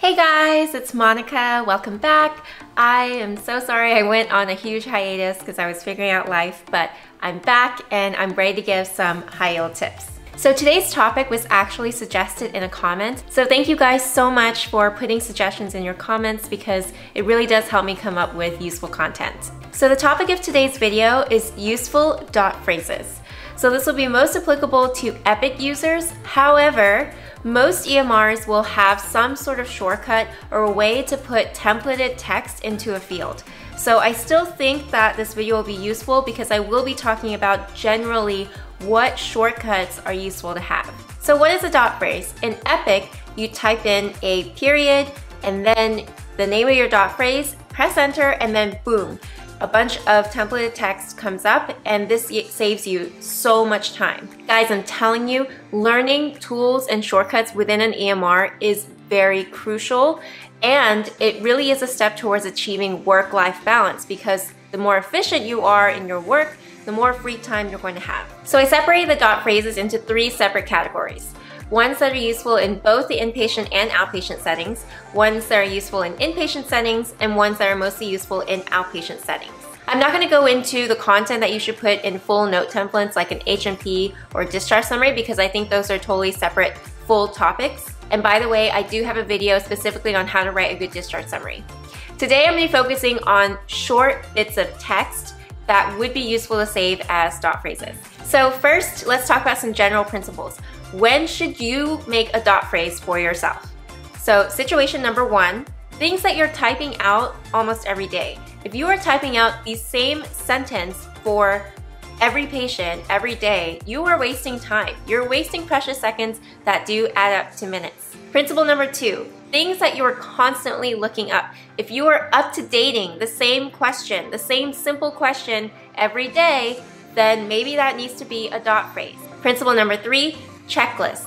Hey guys, it's Monica. Welcome back. I am so sorry I went on a huge hiatus because I was figuring out life, but I'm back and I'm ready to give some high yield tips. So today's topic was actually suggested in a comment. So thank you guys so much for putting suggestions in your comments because it really does help me come up with useful content. So the topic of today's video is useful dot phrases. So this will be most applicable to Epic users. However, most EMRs will have some sort of shortcut or a way to put templated text into a field. So I still think that this video will be useful because I will be talking about generally what shortcuts are useful to have. So what is a dot phrase? In Epic, you type in a period and then the name of your dot phrase, press enter, and then boom, a bunch of templated text comes up and this saves you so much time. Guys, I'm telling you, learning tools and shortcuts within an EMR is very crucial and it really is a step towards achieving work-life balance because the more efficient you are in your work, the more free time you're going to have. So I separated the dot phrases into three separate categories ones that are useful in both the inpatient and outpatient settings, ones that are useful in inpatient settings, and ones that are mostly useful in outpatient settings. I'm not going to go into the content that you should put in full note templates like an H&P or discharge summary because I think those are totally separate full topics. And by the way, I do have a video specifically on how to write a good discharge summary. Today I'm going to be focusing on short bits of text that would be useful to save as dot phrases. So first, let's talk about some general principles. When should you make a dot phrase for yourself? So situation number one, things that you're typing out almost every day. If you are typing out the same sentence for every patient every day, you are wasting time. You're wasting precious seconds that do add up to minutes. Principle number two, things that you are constantly looking up. If you are UpToDating the same question, the same simple question every day, then maybe that needs to be a dot phrase. Principle number three, checklists.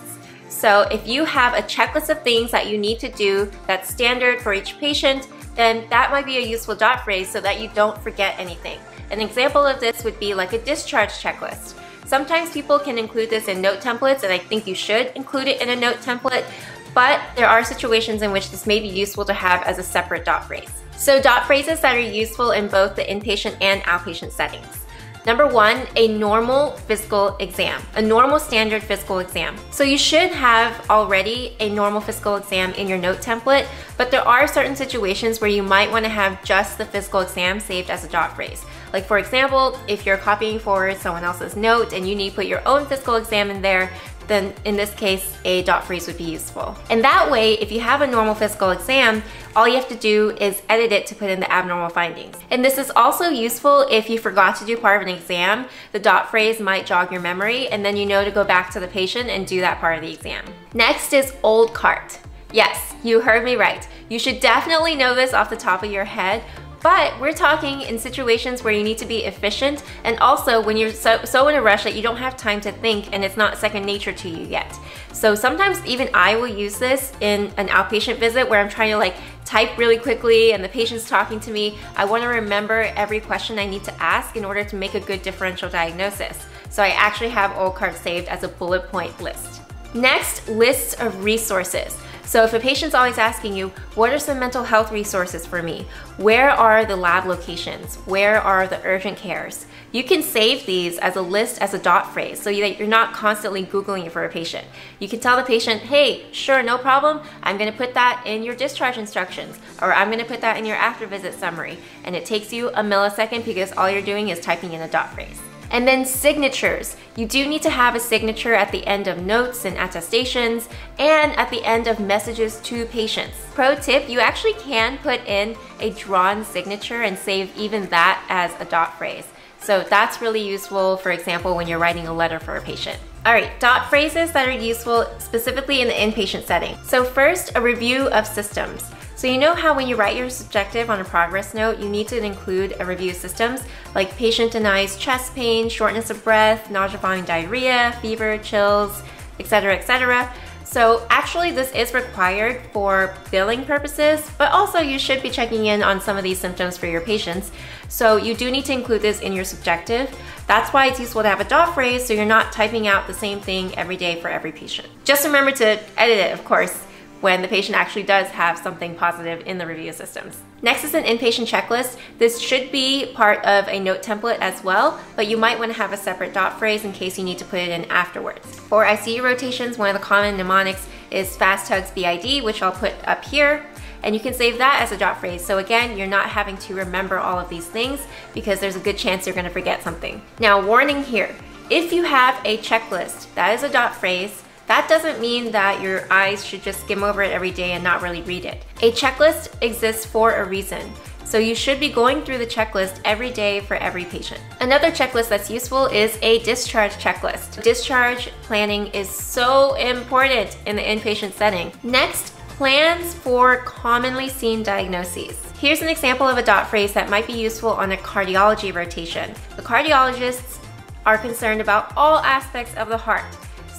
So if you have a checklist of things that you need to do that's standard for each patient, then that might be a useful dot phrase so that you don't forget anything. An example of this would be like a discharge checklist. Sometimes people can include this in note templates and I think you should include it in a note template, but there are situations in which this may be useful to have as a separate dot phrase. So dot phrases that are useful in both the inpatient and outpatient settings. Number one, a normal physical exam, a normal standard physical exam. So you should have already a normal physical exam in your note template, but there are certain situations where you might want to have just the physical exam saved as a dot phrase. Like for example, if you're copying forward someone else's note and you need to put your own physical exam in there, then in this case, a dot phrase would be useful. And that way, if you have a normal physical exam, all you have to do is edit it to put in the abnormal findings. And this is also useful if you forgot to do part of an exam. The dot phrase might jog your memory and then you know to go back to the patient and do that part of the exam. Next is OLDCART. Yes, you heard me right. You should definitely know this off the top of your head, but we're talking in situations where you need to be efficient and also when you're so, so in a rush that you don't have time to think and it's not second nature to you yet. So sometimes even I will use this in an outpatient visit where I'm trying to like type really quickly and the patient's talking to me. I want to remember every question I need to ask in order to make a good differential diagnosis. So I actually have OLDCARTS saved as a bullet point list. Next, lists of resources. So if a patient's always asking you, what are some mental health resources for me? Where are the lab locations? Where are the urgent cares? You can save these as a list as a dot phrase so that you're not constantly Googling it for a patient. You can tell the patient, hey, sure, no problem. I'm gonna put that in your discharge instructions or I'm gonna put that in your after visit summary. And it takes you a millisecond because all you're doing is typing in a dot phrase. And then signatures. You do need to have a signature at the end of notes and attestations and at the end of messages to patients. Pro tip, you actually can put in a drawn signature and save even that as a dot phrase. So that's really useful, for example, when you're writing a letter for a patient. All right, dot phrases that are useful specifically in the inpatient setting. So first, a review of systems. So you know how when you write your subjective on a progress note, you need to include a review of systems like patient denies chest pain, shortness of breath, nausea, vomiting, diarrhea, fever, chills, etc., etc. So actually this is required for billing purposes, but also you should be checking in on some of these symptoms for your patients. So you do need to include this in your subjective. That's why it's useful to have a dot phrase so you're not typing out the same thing every day for every patient. Just remember to edit it, of course, when the patient actually does have something positive in the review systems. Next is an inpatient checklist. This should be part of a note template as well, but you might want to have a separate dot phrase in case you need to put it in afterwards. For ICU rotations, one of the common mnemonics is fast hugs BID, which I'll put up here. And you can save that as a dot phrase. So again, you're not having to remember all of these things because there's a good chance you're gonna forget something. Now, warning here, if you have a checklist that is a dot phrase, that doesn't mean that your eyes should just skim over it every day and not really read it. A checklist exists for a reason. So you should be going through the checklist every day for every patient. Another checklist that's useful is a discharge checklist. Discharge planning is so important in the inpatient setting. Next, plans for commonly seen diagnoses. Here's an example of a dot phrase that might be useful on a cardiology rotation. The cardiologists are concerned about all aspects of the heart.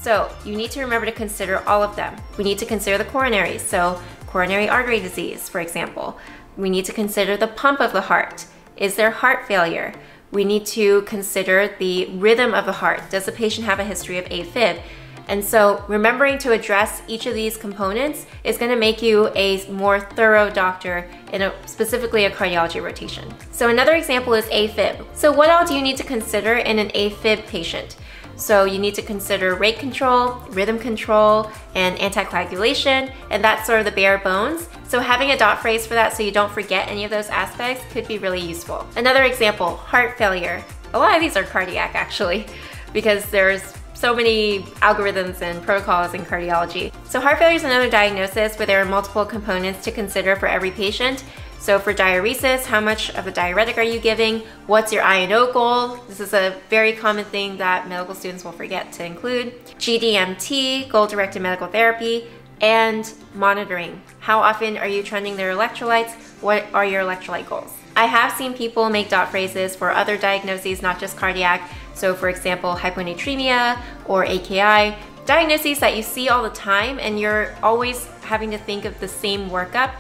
So you need to remember to consider all of them. We need to consider the coronaries, so coronary artery disease, for example. We need to consider the pump of the heart. Is there heart failure? We need to consider the rhythm of the heart. Does the patient have a history of AFib? And so remembering to address each of these components is gonna make you a more thorough doctor in a, specifically a cardiology rotation. So another example is AFib. So what all do you need to consider in an AFib patient? So you need to consider rate control, rhythm control, and anticoagulation, and that's sort of the bare bones. So having a dot phrase for that so you don't forget any of those aspects could be really useful. Another example, heart failure. A lot of these are cardiac actually, because there's so many algorithms and protocols in cardiology. So heart failure is another diagnosis where there are multiple components to consider for every patient. So for diuresis, how much of a diuretic are you giving? What's your I&O goal? This is a very common thing that medical students will forget to include. GDMT, goal-directed medical therapy, and monitoring. How often are you trending their electrolytes? What are your electrolyte goals? I have seen people make dot phrases for other diagnoses, not just cardiac. So for example, hyponatremia or AKI, diagnoses that you see all the time and you're always having to think of the same workup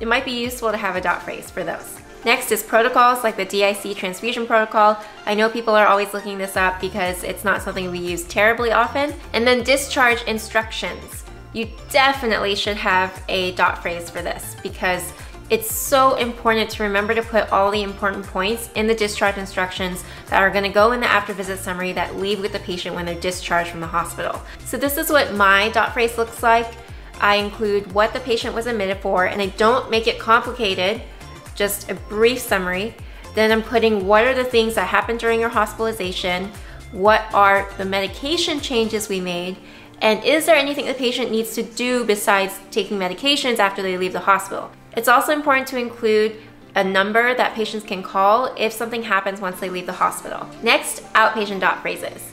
it might be useful to have a dot phrase for those. Next is protocols like the DIC transfusion protocol. I know people are always looking this up because it's not something we use terribly often. And then discharge instructions. You definitely should have a dot phrase for this because it's so important to remember to put all the important points in the discharge instructions that are gonna go in the after visit summary that leave with the patient when they're discharged from the hospital. So this is what my dot phrase looks like. I include what the patient was admitted for and I don't make it complicated, just a brief summary. Then I'm putting what are the things that happened during your hospitalization, what are the medication changes we made, and is there anything the patient needs to do besides taking medications after they leave the hospital? It's also important to include a number that patients can call if something happens once they leave the hospital. Next, outpatient dot phrases.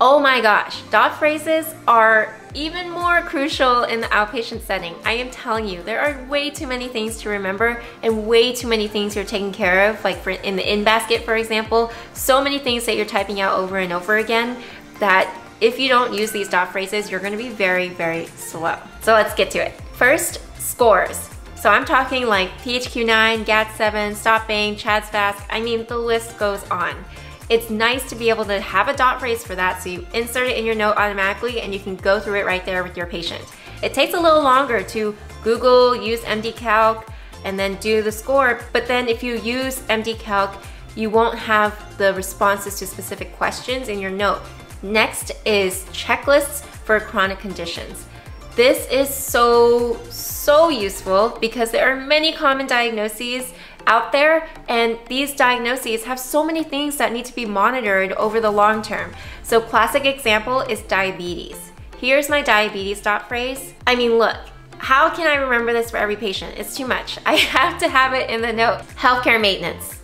Oh my gosh, dot phrases are even more crucial in the outpatient setting. I am telling you, there are way too many things to remember and way too many things you're taking care of, like for, in the in basket, for example, so many things that you're typing out over and over again that if you don't use these dot phrases, you're gonna be very, very slow. So let's get to it. First, scores. So I'm talking like PHQ-9, GAD-7, Stop Bang, CHA2DS2-VASc, I mean, the list goes on. It's nice to be able to have a dot phrase for that so you insert it in your note automatically and you can go through it right there with your patient. It takes a little longer to Google, use MDCalc, and then do the score, but then if you use MDCalc, you won't have the responses to specific questions in your note. Next is checklists for chronic conditions. This is so, so useful because there are many common diagnoses out there and these diagnoses have so many things that need to be monitored over the long term. So classic example is diabetes. Here's my diabetes dot phrase. I mean, look, how can I remember this for every patient? It's too much. I have to have it in the note. Healthcare maintenance.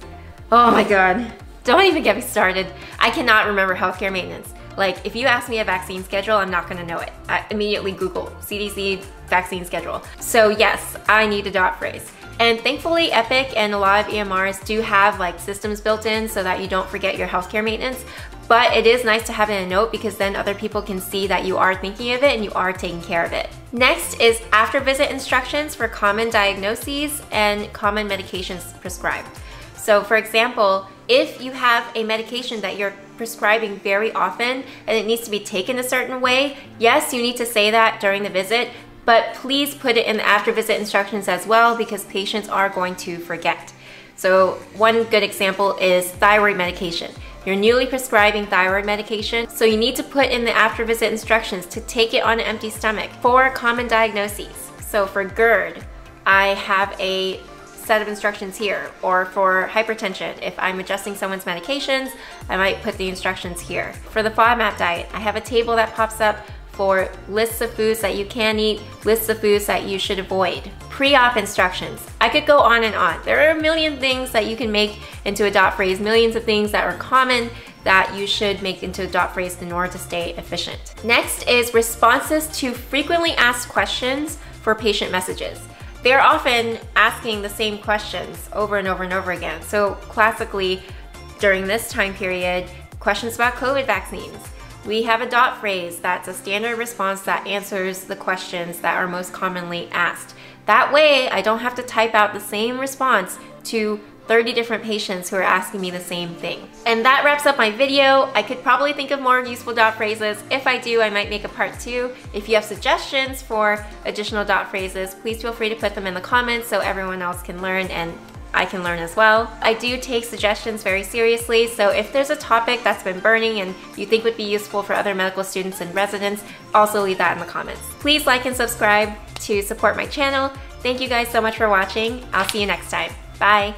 Oh my God. Don't even get me started. I cannot remember healthcare maintenance. Like if you ask me a vaccine schedule, I'm not gonna know it. I immediately Google CDC vaccine schedule. So yes, I need a dot phrase. And thankfully Epic and a lot of EMRs do have like systems built in so that you don't forget your healthcare maintenance. But it is nice to have in a note because then other people can see that you are thinking of it and you are taking care of it. Next is after visit instructions for common diagnoses and common medications prescribed. So for example, if you have a medication that you're prescribing very often and it needs to be taken a certain way, yes, you need to say that during the visit, but please put it in the after visit instructions as well because patients are going to forget. So one good example is thyroid medication. You're newly prescribing thyroid medication, so you need to put in the after visit instructions to take it on an empty stomach for common diagnoses. So for GERD, I have a set of instructions here. Or for hypertension, if I'm adjusting someone's medications, I might put the instructions here. For the FODMAP diet, I have a table that pops up for lists of foods that you can eat, lists of foods that you should avoid. Pre-op instructions. I could go on and on. There are a million things that you can make into a dot phrase, millions of things that are common that you should make into a dot phrase in order to stay efficient. Next is responses to frequently asked questions for patient messages. They're often asking the same questions over and over and over again. So classically, during this time period, questions about COVID vaccines, we have a dot phrase that's a standard response that answers the questions that are most commonly asked. That way, I don't have to type out the same response to 30 different patients who are asking me the same thing. And that wraps up my video. I could probably think of more useful dot phrases. If I do, I might make a part two. If you have suggestions for additional dot phrases, please feel free to put them in the comments so everyone else can learn and I can learn as well. I do take suggestions very seriously, so if there's a topic that's been burning and you think would be useful for other medical students and residents, also leave that in the comments. Please like and subscribe to support my channel. Thank you guys so much for watching. I'll see you next time. Bye.